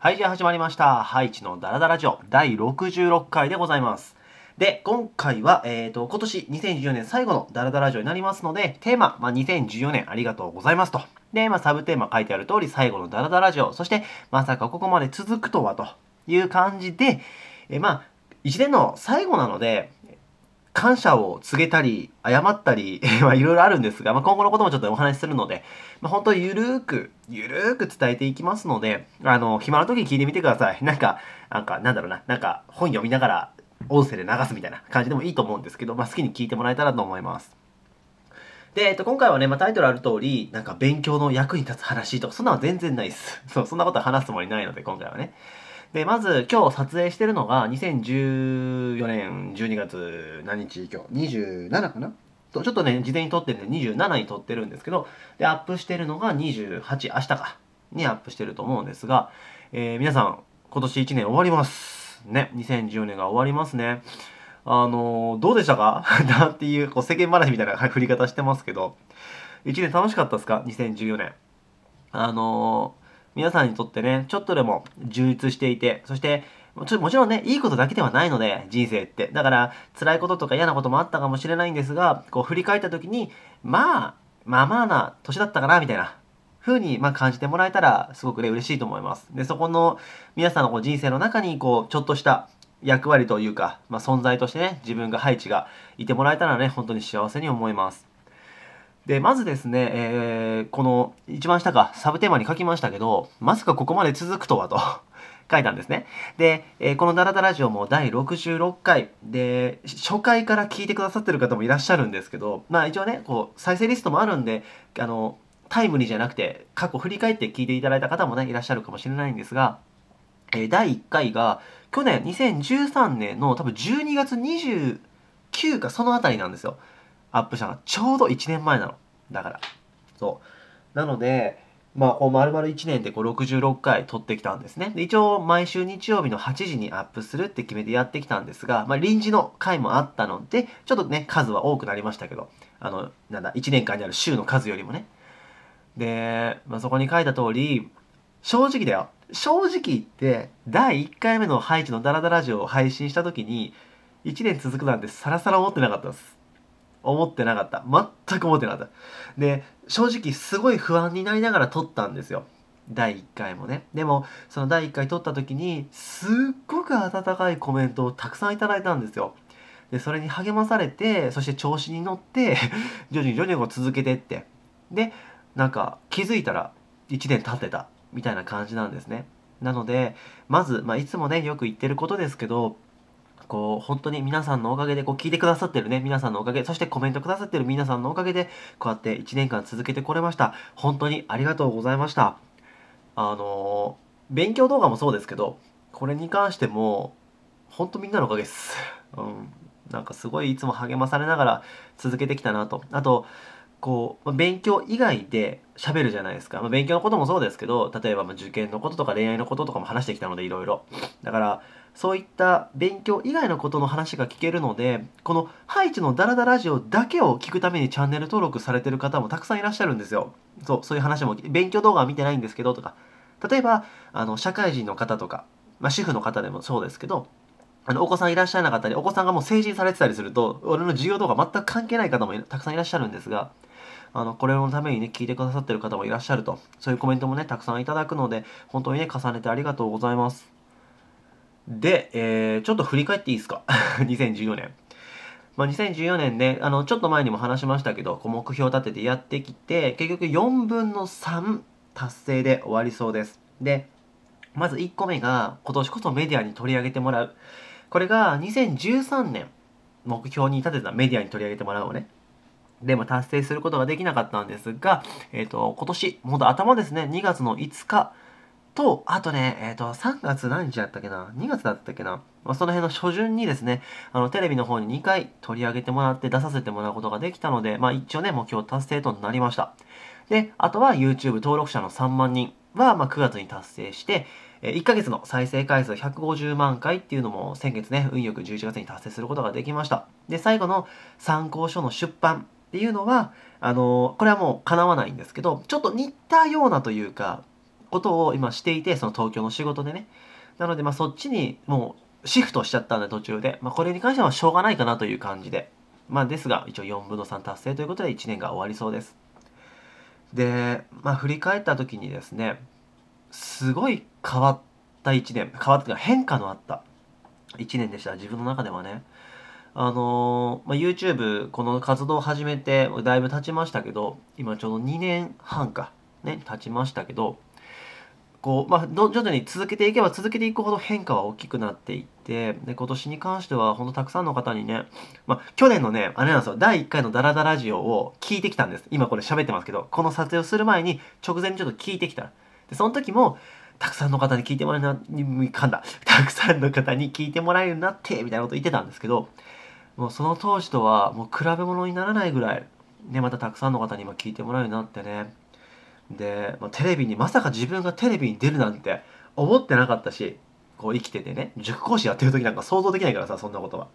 はい、じゃあ始まりました。ハイチのダラダラジオ第66回でございます。で、今回は、えっ、と、今年2014年最後のダラダラジオになりますので、テーマ、まあ、2014年ありがとうございますと。で、まあ、サブテーマ書いてある通り、最後のダラダラジオ、そして、まさかここまで続くとは、という感じで、えまあ、一年の最後なので、感謝を告げたり、謝ったり、まあいろいろあるんですが、まあ、今後のこともちょっとお話しするので、まあ、本当ゆるーく、ゆるーく伝えていきますので、あの、暇な時に聞いてみてください。なんか、なんか、なんだろうな、なんか本読みながら音声で流すみたいな感じでもいいと思うんですけど、まあ好きに聞いてもらえたらと思います。で、えっと、今回はね、まあ、タイトルある通り、なんか勉強の役に立つ話とか、そんなのは全然ないです。そう、そんなこと話すつもりないので、今回はね。で、まず今日撮影してるのが2014年12月何日今日 ?27 かな？とちょっとね、事前に撮ってるんで27に撮ってるんですけど、で、アップしてるのが28、明日か、にアップしてると思うんですが、えー皆さん、今年1年終わります。ね、2014年が終わりますね。あのーどうでしたか？なんていう、こう世間話みたいな振り方してますけど、1年楽しかったですか ?2014 年。あのー皆さんにとってね、ちょっとでも充実していて、そして、もちろんね、いいことだけではないので、人生って。だから、辛いこととか嫌なこともあったかもしれないんですが、こう振り返った時に、まあ、まあまあな年だったかな、みたいな。風に、まあ、感じてもらえたら、すごくね、嬉しいと思います。で、そこの、皆さんのこう人生の中に、こう、ちょっとした役割というか、まあ、存在としてね、自分が配置がいてもらえたらね、本当に幸せに思います。で、まずですね、えーこの一番下か、サブテーマに書きましたけど、まさかここまで続くとはと 書いたんですね。で、えーこのダラダラジオも第66回で、初回から聞いてくださってる方もいらっしゃるんですけど、まあ一応ね、こう、再生リストもあるんで、あの、タイムリーじゃなくて、過去振り返って聞いていただいた方もね、いらっしゃるかもしれないんですが、えー第1回が、去年2013年の多分12月29かそのあたりなんですよ。アップしたのがちょうど1年前なの。だから。そう。なので、まあ、こう丸々1年でこう66回撮ってきたんですね。一応、毎週日曜日の8時にアップするって決めてやってきたんですが、まあ、臨時の回もあったので、ちょっとね、数は多くなりましたけど、あの、なんだ、1年間にある週の数よりもね。で、まあ、そこに書いた通り、正直だよ。正直言って、第1回目のハイチのダラダラジオを配信した時に、1年続くなんてさらさら思ってなかったです。思ってなかった。全く思ってなかった。で、正直すごい不安になりながら撮ったんですよ。第1回もね。でも、その第1回撮った時に、すっごく温かいコメントをたくさんいただいたんですよ。で、それに励まされて、そして調子に乗って、徐々に徐々にこう続けてって。で、なんか気づいたら1年経ってたみたいな感じなんですね。なので、まず、まあ、いつもね、よく言ってることですけど、こう、本当に皆さんのおかげで、こう、聞いてくださってるね、皆さんのおかげ、そしてコメントくださってる皆さんのおかげで、こうやって1年間続けてこれました。本当にありがとうございました。あのー勉強動画もそうですけど、これに関しても、本当みんなのおかげです。うん。なんかすごいいつも励まされながら続けてきたなと。あと、こう、ま勉強以外で喋るじゃないですか。まあ、勉強のこともそうですけど、例えばま受験のこととか恋愛のこととかも話してきたので、いろいろ。だから、そういった勉強以外のことの話が聞けるので、このハイチのダラダラジオだけを聞くためにチャンネル登録されてる方もたくさんいらっしゃるんですよ。そう、そういう話も、勉強動画は見てないんですけどとか。例えば、あの、社会人の方とか、まあ、主婦の方でもそうですけど、あの、お子さんいらっしゃらなかったり、お子さんがもう成人されてたりすると、俺の授業動画全く関係ない方もたくさんいらっしゃるんですが、あの、これのためにね、聞いてくださってる方もいらっしゃると。そういうコメントもね、たくさんいただくので、本当にね、重ねてありがとうございます。で、えー、ちょっと振り返っていいですか ?2014 年。まあ、2014年ね、あの、ちょっと前にも話しましたけど、こう目標を立ててやってきて、結局4分の3達成で終わりそうです。で、まず1個目が、今年こそメディアに取り上げてもらう。これが2013年、目標に立てたメディアに取り上げてもらうをね。でも達成することができなかったんですが、えっ、と、今年、ほんと頭ですね、2月の5日と、あとね、えっ、と、3月何日だったっけな ?2 月だったっけな？まあその辺の初旬にですね、あの、テレビの方に2回取り上げてもらって出させてもらうことができたので、まあ一応ね、目標達成となりました。で、あとは YouTube 登録者の3万人は、まあ9月に達成して、え1ヶ月の再生回数150万回っていうのも先月ね、運よく11月に達成することができました。で、最後の参考書の出版っていうのは、あのこれはもう叶わないんですけど、ちょっと似たようなというか、ことを今していてその東京の仕事でね。なのでまあそっちにもうシフトしちゃったんで途中で、まあ、これに関してはしょうがないかなという感じで。まあですが一応4分の3達成ということで1年が終わりそうです。でまあ振り返った時にですねすごい変わった1年。変わった変化のあった1年でした。自分の中ではね。あのー、まあ、YouTube この活動を始めてだいぶ経ちましたけど今ちょうど2年半かね経ちましたけどこう、まあ、徐々に続けていけば続けていくほど変化は大きくなっていってで今年に関しては本当たくさんの方にね、まあ、去年のねあれなんですよ第1回のダラダラジオを聞いてきたんです今これ喋ってますけどこの撮影をする前に直前にちょっと聞いてきたでその時もたくさんの方に聞いてもらえるな、噛んだ。たくさんの方に聞いてもらえるようになって、みたいなこと言ってたんですけど、もうその当時とはもう比べ物にならないぐらい、ね、またたくさんの方に今聞いてもらえるようになってね。で、まあ、テレビに、まさか自分がテレビに出るなんて思ってなかったし、こう生きててね、塾講師やってる時なんか想像できないからさ、そんなことは。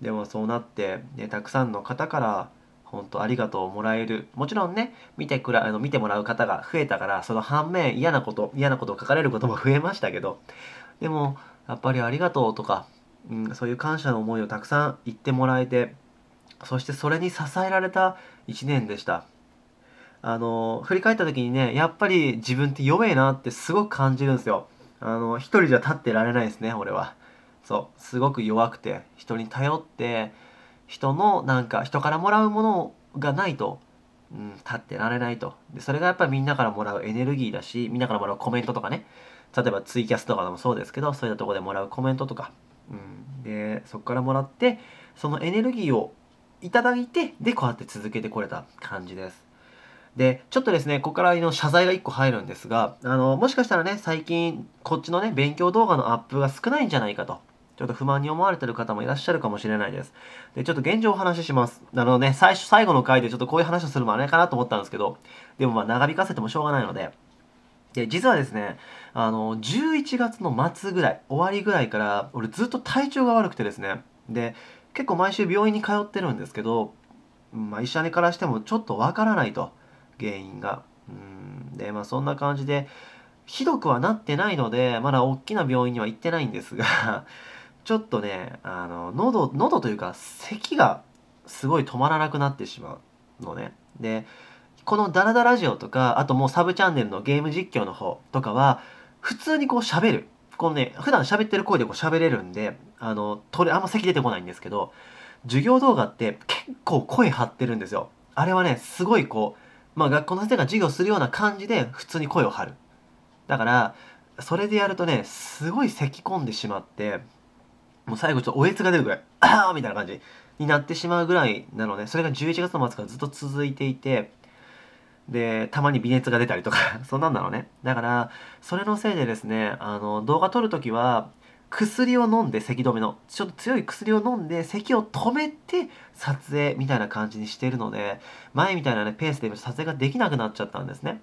でもそうなって、ね、たくさんの方から本当ありがとうをもらえる。もちろんね、見てくら、あの見てもらう方が増えたから、その反面嫌なこと、嫌なことを書かれることも増えましたけど、でも、やっぱりありがとうとか、うん、そういう感謝の思いをたくさん言ってもらえてそしてそれに支えられた1年でしたあの振り返った時にねやっぱり自分って弱えなってすごく感じるんですよ。あの一人じゃ立ってられないですね俺は。そう。すごく弱くて人に頼って人のなんか人からもらうものがないと、うん、立ってられないと。でそれがやっぱりみんなからもらうエネルギーだしみんなからもらうコメントとかね。例えばツイキャスとかでもそうですけどそういったとこでもらうコメントとか。うん、でそこからもらってそのエネルギーをいただいてでこうやって続けてこれた感じです。でちょっとですねここからの謝罪が1個入るんですがあのもしかしたらね最近こっちのね勉強動画のアップが少ないんじゃないかとちょっと不満に思われてる方もいらっしゃるかもしれないです。で、ちょっと現状お話しします。あのね、最初、最後の回でちょっとこういう話をするのもあれかなと思ったんですけど、でもまあ長引かせてもしょうがないので、で、実はですね、あの、11月の末ぐらい、終わりぐらいから、俺ずっと体調が悪くてですね、で、結構毎週病院に通ってるんですけど、まあ、医者にからしてもちょっとわからないと、原因が。うんで、まあそんな感じで、ひどくはなってないので、まだ大きな病院には行ってないんですが、ちょっとね、あの、喉、喉というか、咳がすごい止まらなくなってしまうのね。で、このダラダラジオとか、あともうサブチャンネルのゲーム実況の方とかは、普通にこう喋る。このね、普段喋ってる声でこう喋れるんで、あの、取れ、あんま咳出てこないんですけど、授業動画って結構声張ってるんですよ。あれはね、すごいこう、まあ学校の先生が授業するような感じで普通に声を張る。だから、それでやるとね、すごい咳込んでしまって、もう最後ちょっとおえつが出るぐらい、ああみたいな感じになってしまうぐらいなので、それが11月の末からずっと続いていて、で、たまに微熱が出たりとか そんなんなのね。だから、それのせいでですね、あの、動画撮るときは、薬を飲んで、咳止めの、ちょっと強い薬を飲んで、咳を止めて、撮影みたいな感じにしてるので、前みたいなね、ペースで撮影ができなくなっちゃったんですね。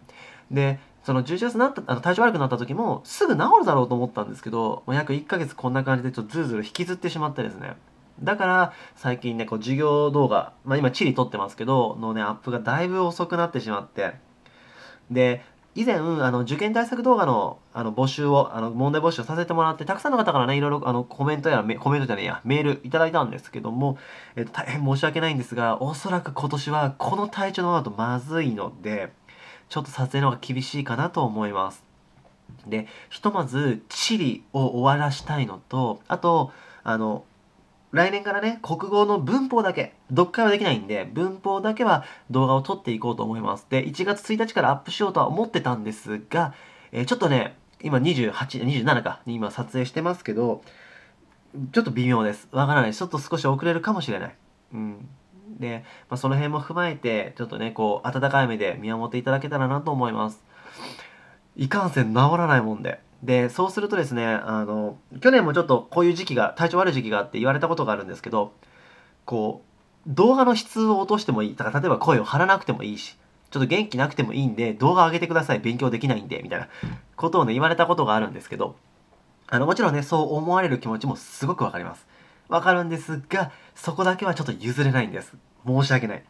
で、その11月になった、あの体調悪くなった時も、すぐ治るだろうと思ったんですけどもう、約1ヶ月こんな感じでちょっとズルズル引きずってしまってですね。だから最近ねこう授業動画、まあ、今地理撮ってますけどのねアップがだいぶ遅くなってしまってで以前あの受験対策動画のあの募集をあの問題募集をさせてもらってたくさんの方からねいろいろあのコメントやコメントじゃねえやメールいただいたんですけども、えっと、大変申し訳ないんですがおそらく今年はこの体調のままだとまずいのでちょっと撮影の方が厳しいかなと思います。でひとまず地理を終わらしたいのとあとあの来年からね、国語の文法だけ、読解はできないんで、文法だけは動画を撮っていこうと思います。で、1月1日からアップしようとは思ってたんですが、えー、ちょっとね、今28、27かに今撮影してますけど、ちょっと微妙です。わからない。ちょっと少し遅れるかもしれない。うん。で、まあ、その辺も踏まえて、ちょっとね、こう、温かい目で見守っていただけたらなと思います。いかんせん治らないもんで。でそうするとですねあの去年もちょっとこういう時期が体調悪い時期があって言われたことがあるんですけどこう動画の質を落としてもいいだから例えば声を張らなくてもいいしちょっと元気なくてもいいんで動画上げてください勉強できないんでみたいなことをね言われたことがあるんですけどあのもちろんねそう思われる気持ちもすごくわかります。わかるんですがそこだけはちょっと譲れないんです。申し訳ない。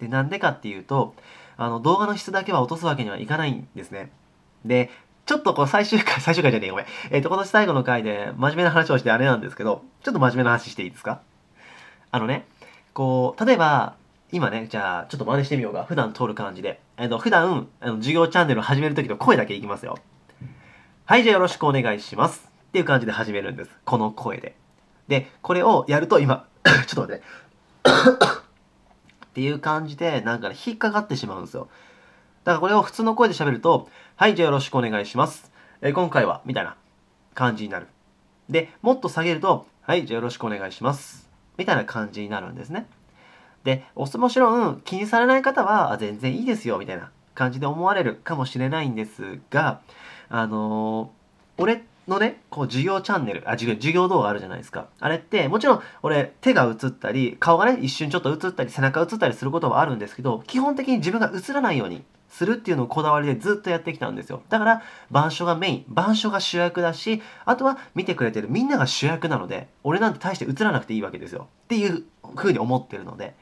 でなんでかっていうとあの動画の質だけは落とすわけにはいかないんですね。で、ちょっとこう最終回、最終回じゃねえごめん。えっ、と、今年最後の回で真面目な話をしてあれなんですけど、ちょっと真面目な話していいですか？あのね、こう、例えば、今ね、じゃあ、ちょっと真似してみようか。普段通る感じで。えっ、と、普段、あの授業チャンネルを始める時の声だけいきますよ。はい、じゃあよろしくお願いします。っていう感じで始めるんです。この声で。で、これをやると今、ちょっと待って。っていう感じで、なんかね、引っかかってしまうんですよ。だからこれを普通の声で喋ると、はい、じゃあよろしくお願いします。えー今回は、みたいな感じになる。で、もっと下げると、はい、じゃあよろしくお願いします。みたいな感じになるんですね。で、おもちろん気にされない方は、あ全然いいですよ、みたいな感じで思われるかもしれないんですが、あのー俺のね、こう授業チャンネル、あ、授業、授業動画あるじゃないですか。あれって、もちろん俺手が映ったり、顔がね、一瞬ちょっと映ったり、背中映ったりすることはあるんですけど、基本的に自分が映らないようにするっていうのをこだわりでずっとやってきたんですよ。だから、板書がメイン、板書が主役だし、あとは見てくれてるみんなが主役なので、俺なんて大して映らなくていいわけですよ。っていう風に思ってるので。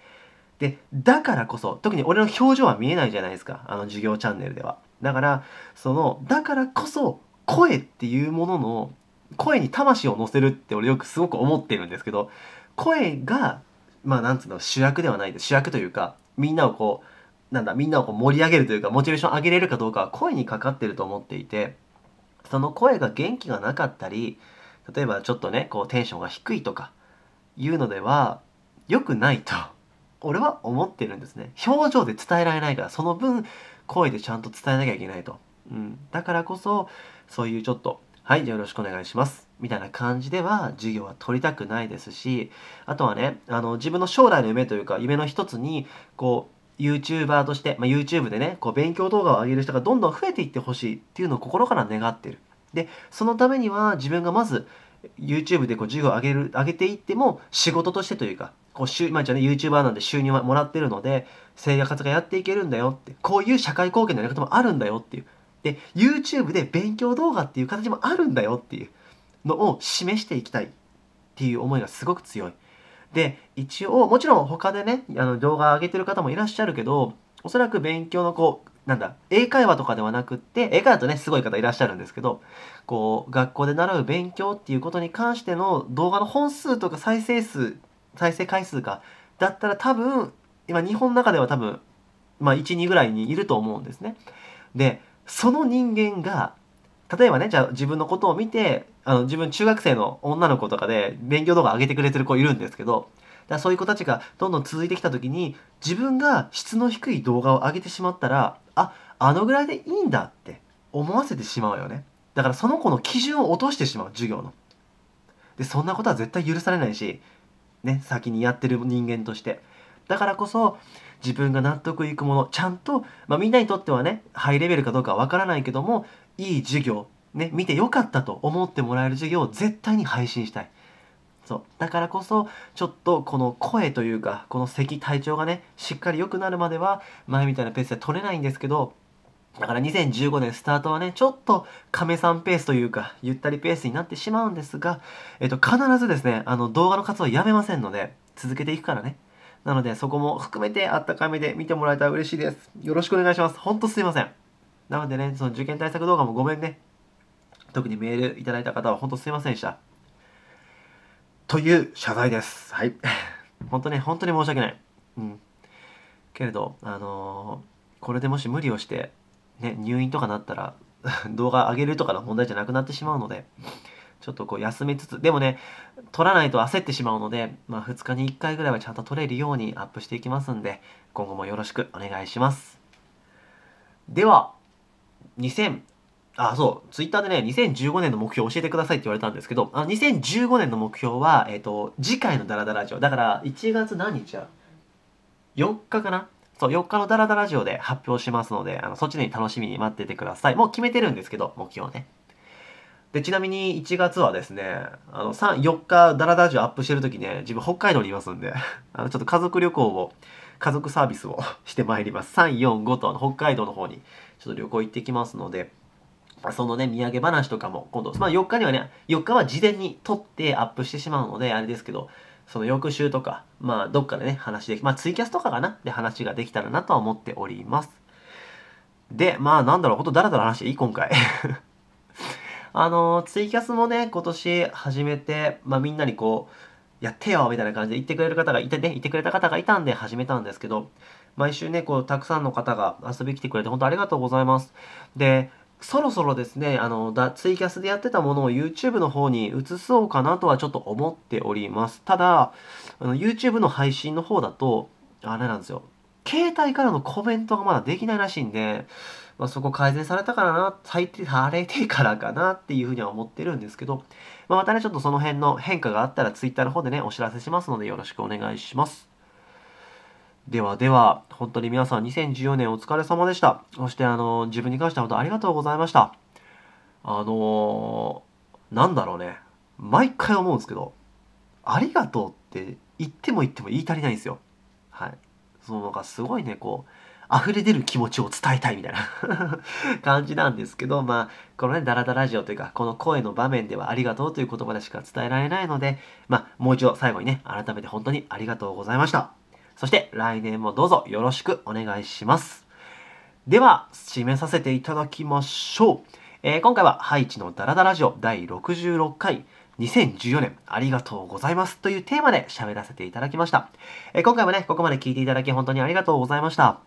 で、だからこそ、特に俺の表情は見えないじゃないですか。あの授業チャンネルでは。だから、その、だからこそ、声っていうものの、声に魂を乗せるって俺よくすごく思ってるんですけど、声が、まあなんつうの、主役ではないです。主役というか、みんなをこう、なんだ、みんなをこう盛り上げるというか、モチベーション上げれるかどうかは声にかかってると思っていて、その声が元気がなかったり、例えばちょっとね、こうテンションが低いとか、いうのでは、良くないと、俺は思ってるんですね。表情で伝えられないから、その分、声でちゃんと伝えなきゃいけないと。うん。だからこそ、そういうちょっと、はい、じゃよろしくお願いします。みたいな感じでは授業は取りたくないですし、あとはね、あの、自分の将来の夢というか、夢の一つに、こう、YouTuber として、まあ、YouTube でね、こう、勉強動画を上げる人がどんどん増えていってほしいっていうのを心から願ってる。で、そのためには自分がまず、YouTube でこう授業を上げる、上げていっても、仕事としてというか、こう、まあ、じゃあね、YouTuber なんで収入はもらってるので、生活がやっていけるんだよって、こういう社会貢献のやり方もあるんだよっていう。で、YouTube で勉強動画っていう形もあるんだよっていうのを示していきたいっていう思いがすごく強い。で、一応、もちろん他でね、あの動画上げてる方もいらっしゃるけど、おそらく勉強のこう、なんだ、英会話とかではなくって、英会話だとね、すごい方いらっしゃるんですけど、こう、学校で習う勉強っていうことに関しての動画の本数とか再生数、再生回数か、だったら多分、今日本の中では多分、まあ1、2ぐらいにいると思うんですね。で、その人間が、例えばね、じゃあ自分のことを見て、あの自分中学生の女の子とかで勉強動画上げてくれてる子いるんですけど、だそういう子たちがどんどん続いてきた時に、自分が質の低い動画を上げてしまったら、あ、あのぐらいでいいんだって思わせてしまうよね。だからその子の基準を落としてしまう、授業の。で、そんなことは絶対許されないし、ね、先にやってる人間として。だからこそ、自分が納得いくもの、ちゃんと、まあみんなにとってはね、ハイレベルかどうかはわからないけども、いい授業、ね、見てよかったと思ってもらえる授業を絶対に配信したい。そう。だからこそ、ちょっとこの声というか、この咳、体調がね、しっかり良くなるまでは、前みたいなペースで取れないんですけど、だから2015年スタートはね、ちょっと亀さんペースというか、ゆったりペースになってしまうんですが、えっと、必ずですね、あの、動画の活動をやめませんので、続けていくからね。なので、そこも含めてあったかい目で見てもらえたら嬉しいです。よろしくお願いします。ほんとすいません。なのでね、その受験対策動画もごめんね。特にメールいただいた方はほんとすいませんでした。という謝罪です。はい。本当ね、本当に申し訳ない。うん。けれど、あのーこれでもし無理をして、ね、入院とかなったら、動画上げるとかの問題じゃなくなってしまうので、ちょっとこう休めつつ、でもね、撮らないと焦ってしまうので、まあ2日に1回ぐらいはちゃんと撮れるようにアップしていきますんで、今後もよろしくお願いします。では、2000、あ、そう、ツイッターでね、2015年の目標を教えてくださいって言われたんですけど、あの2015年の目標は、えっ、と、次回のダラダラジオ。だから、1月何日や ?4 日かな？そう、4日のダラダラジオで発表しますので、あのそっちに楽しみに待っててください。もう決めてるんですけど、目標ね。で、ちなみに1月はですね、あの、3、4日ダラダラジオアップしてる時ね、自分北海道にいますんで、あの、ちょっと家族旅行を、家族サービスを してまいります。3、4、5とあの北海道の方にちょっと旅行行ってきますので、そのね、土産話とかも今度、まあ4日にはね、4日は事前に撮ってアップしてしまうので、あれですけど、その翌週とか、まあどっかでね、話でき、まあツイキャスとかかな？で話ができたらなとは思っております。で、まあなんだろう、ほんとだらだら話していい？今回。あの、ツイキャスもね、今年始めて、まあみんなにこう、やってよみたいな感じで言ってくれる方がいてね、言ってくれた方がいたんで始めたんですけど、毎週ね、こう、たくさんの方が遊びに来てくれて、本当ありがとうございます。で、そろそろですね、あの、だツイキャスでやってたものを YouTube の方に移そうかなとはちょっと思っております。ただ、あの YouTube の配信の方だと、あれなんですよ。携帯からのコメントがまだできないらしいんで、まあ、そこ改善されたからな、最低されてからかなっていうふうには思ってるんですけど、まあ、またね、ちょっとその辺の変化があったら Twitter の方でね、お知らせしますのでよろしくお願いします。ではでは、本当に皆さん2014年お疲れ様でした。そしてあの、自分に関しては本当ありがとうございました。あのー、なんだろうね。毎回思うんですけど、ありがとうって言っても言っても言い足りないんですよ。はい。そのなんかすごいね、こう、溢れ出る気持ちを伝えたいみたいな 感じなんですけど、まあ、このね、ダラダラジオというか、この声の場面ではありがとうという言葉でしか伝えられないので、まあ、もう一度最後にね、改めて本当にありがとうございました。そして来年もどうぞよろしくお願いします。では、締めさせていただきましょう。えー、今回はハイチのダラダラジオ第66回2014年ありがとうございますというテーマで喋らせていただきました。えー、今回もね、ここまで聞いていただき本当にありがとうございました。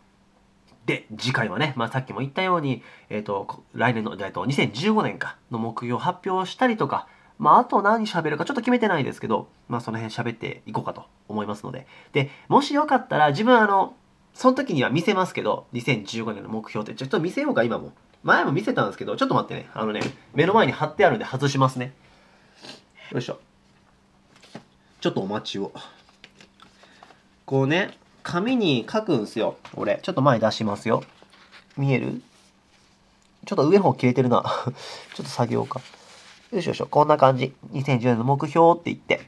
で、次回はね、まあ、さっきも言ったように、えっ、ー、と、来年の、えっ、と、2015年かの目標を発表したりとか、まあ、あと何喋るかちょっと決めてないですけど、まあ、その辺喋っていこうかと思いますので。で、もしよかったら、自分あの、その時には見せますけど、2015年の目標って、ちょっと見せようか、今も。前も見せたんですけど、ちょっと待ってね。あのね、目の前に貼ってあるんで外しますね。よいしょ。ちょっとお待ちを。こうね、紙に書くんすよ。俺。ちょっと前出しますよ。見える？ちょっと上の方消えてるな。ちょっと下げようか。よいしょよしょ、こんな感じ。2010年の目標って言って。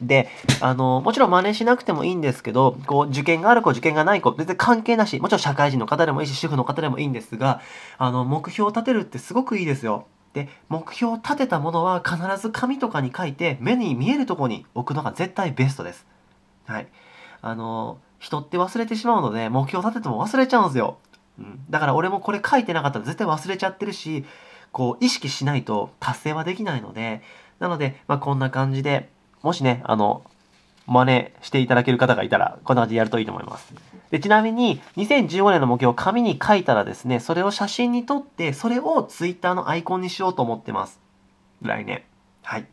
で、あの、もちろん真似しなくてもいいんですけど、こう、受験がある子、受験がない子、全然関係なし、もちろん社会人の方でもいいし、主婦の方でもいいんですが、あの、目標を立てるってすごくいいですよ。で、目標を立てたものは必ず紙とかに書いて、目に見えるとこに置くのが絶対ベストです。はい。あの、人って忘れてしまうので、目標を立てても忘れちゃうんですよ。うん。だから俺もこれ書いてなかったら絶対忘れちゃってるし、こう意識しないと達成はできないので、なので、まあ、こんな感じで、もしね、あの、真似していただける方がいたら、こんな感じでやるといいと思います。でちなみに、2015年の目標を紙に書いたらですね、それを写真に撮って、それを Twitter のアイコンにしようと思ってます。来年。はい。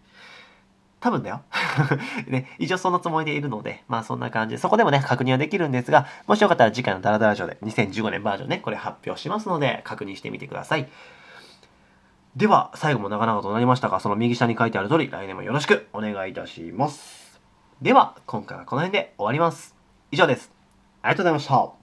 多分だよ。ね、一応そのつもりでいるので、まあそんな感じで、そこでもね、確認はできるんですが、もしよかったら次回のダラダラ上で2015年バージョンね、これ発表しますので、確認してみてください。では、最後も長々となりましたが、その右下に書いてある通り、来年もよろしくお願いいたします。では、今回はこの辺で終わります。以上です。ありがとうございました。